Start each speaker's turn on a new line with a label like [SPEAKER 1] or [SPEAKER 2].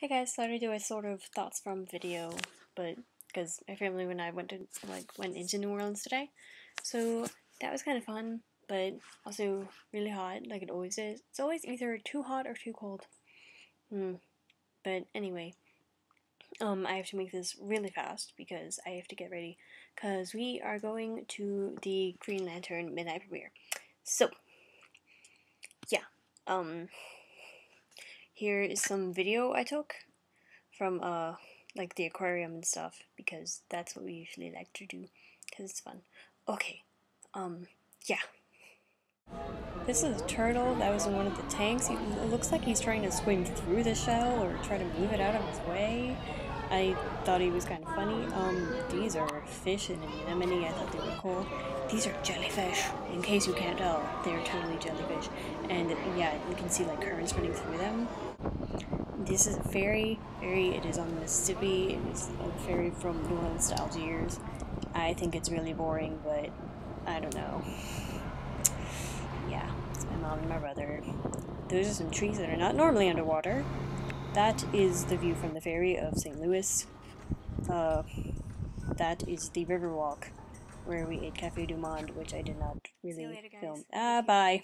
[SPEAKER 1] Hey guys, so I do a sort of thoughts from video, but because my family and I went to like went into New Orleans today, so that was kind of fun, but also really hot, like it always is. It's always either too hot or too cold. Hmm. But anyway, um, I have to make this really fast because I have to get ready, because we are going to the Green Lantern midnight premiere. So, yeah, um here is some video I took from uh like the aquarium and stuff because that's what we usually like to do because it's fun. Okay, um, yeah. This is a turtle that was in one of the tanks. He, it looks like he's trying to swim through the shell or try to move it out of his way. I thought he was kind of funny. Um, these are fish and an anemone. I thought they were cool. These are jellyfish. In case you can't tell, they're totally jellyfish. And yeah, you can see like currents running through them. This is a ferry. Ferry. It is on the Mississippi. It is a ferry from New Orleans to Algiers. I think it's really boring, but I don't know. Yeah, it's my mom and my brother. Those are some trees that are not normally underwater. That is the view from the ferry of St. Louis. Uh, that is the Riverwalk, where we ate Cafe Du Monde, which I did not really
[SPEAKER 2] later,
[SPEAKER 1] film. Ah, bye.